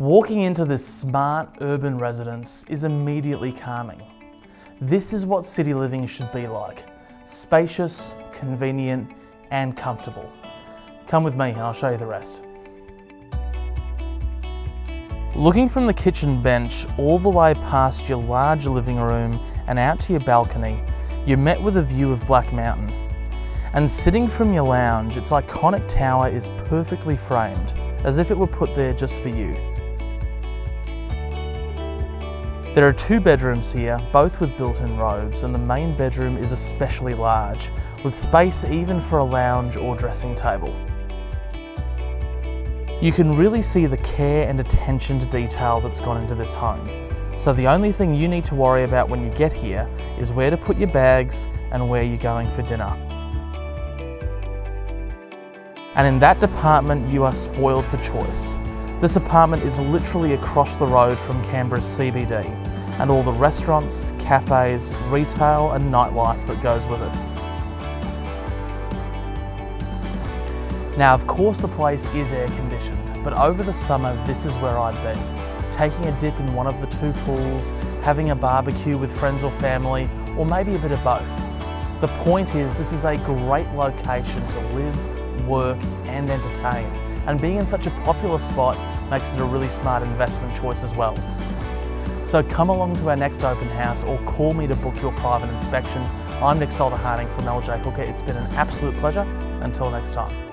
Walking into this smart urban residence is immediately calming. This is what city living should be like. Spacious, convenient, and comfortable. Come with me and I'll show you the rest. Looking from the kitchen bench all the way past your large living room and out to your balcony, you're met with a view of Black Mountain. And sitting from your lounge, its iconic tower is perfectly framed, as if it were put there just for you. There are two bedrooms here, both with built-in robes, and the main bedroom is especially large, with space even for a lounge or dressing table. You can really see the care and attention to detail that's gone into this home. So the only thing you need to worry about when you get here is where to put your bags and where you're going for dinner. And in that department, you are spoiled for choice. This apartment is literally across the road from Canberra's CBD and all the restaurants, cafes, retail and nightlife that goes with it. Now, of course, the place is air conditioned, but over the summer, this is where I'd be. Taking a dip in one of the two pools, having a barbecue with friends or family, or maybe a bit of both. The point is, this is a great location to live, work, and entertain. And being in such a popular spot makes it a really smart investment choice as well. So come along to our next open house or call me to book your private inspection. I'm Nic Salter-Harding from LJ Hooker. It's been an absolute pleasure. Until next time.